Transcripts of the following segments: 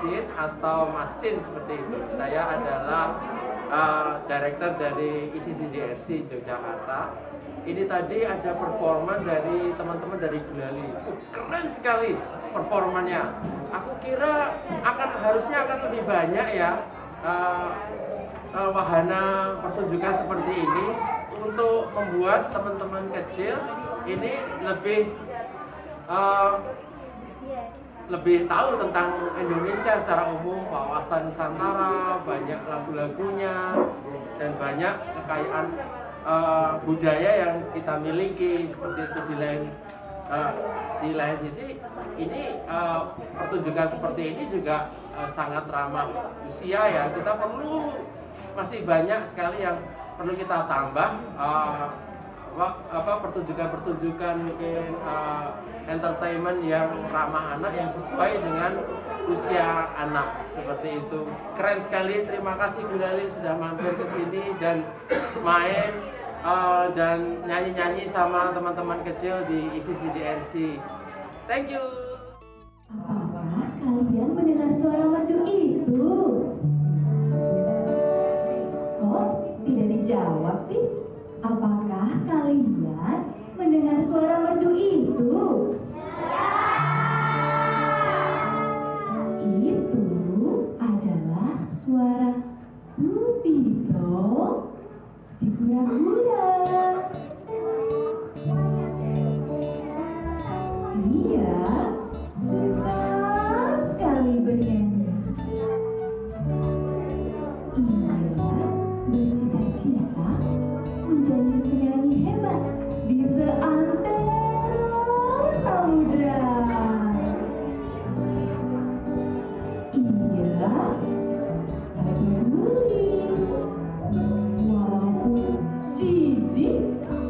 Masin atau Masin seperti itu. Saya adalah uh, director dari ICCDRC Yogyakarta. Ini tadi ada performa dari teman-teman dari Gulali. Keren sekali performanya. Aku kira akan harusnya akan lebih banyak ya uh, uh, wahana pertunjukan seperti ini untuk membuat teman-teman kecil ini lebih uh, lebih tahu tentang Indonesia secara umum, wawasan Nusantara, banyak lagu-lagunya, dan banyak kekayaan uh, budaya yang kita miliki seperti itu di lain uh, di lain sisi. Ini uh, pertunjukan seperti ini juga uh, sangat ramah. Usia ya kita perlu masih banyak sekali yang perlu kita tambah uh, apa pertunjukan-pertunjukan mungkin uh, entertainment yang ramah anak yang sesuai dengan usia anak. Seperti itu. Keren sekali. Terima kasih Bu Dali sudah mampir ke sini dan main uh, dan nyanyi-nyanyi sama teman-teman kecil di ICCDRC thank you. Apakah kalian mendengar suara merdu itu? Kok tidak dijawab sih Apakah kalian mendengar suara merdu itu? Ia suka sekali bernyanyi. Seantero samudra. Ia tak peduli walaupun Zizi,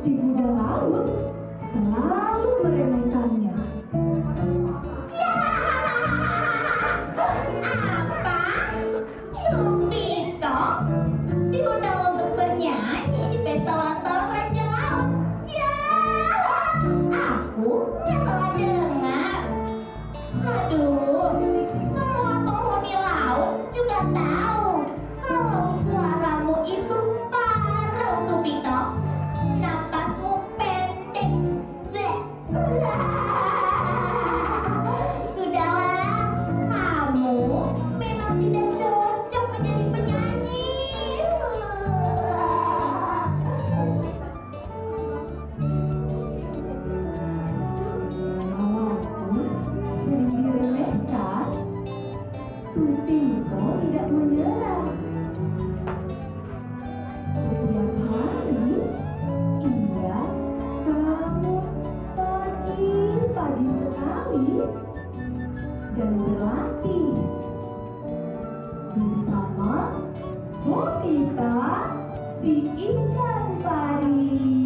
si kuda laut, selalu meremehkannya. bersama Monita si ikan pari.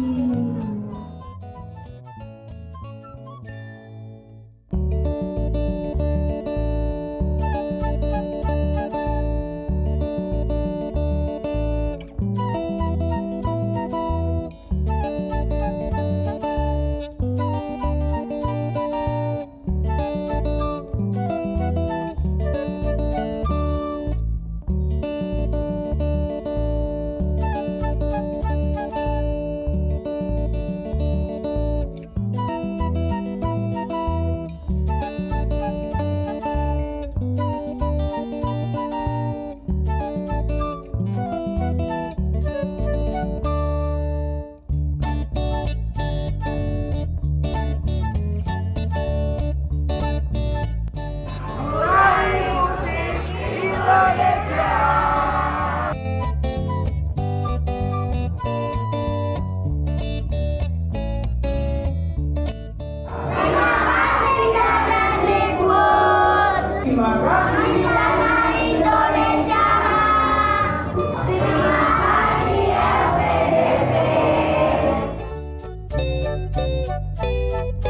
Música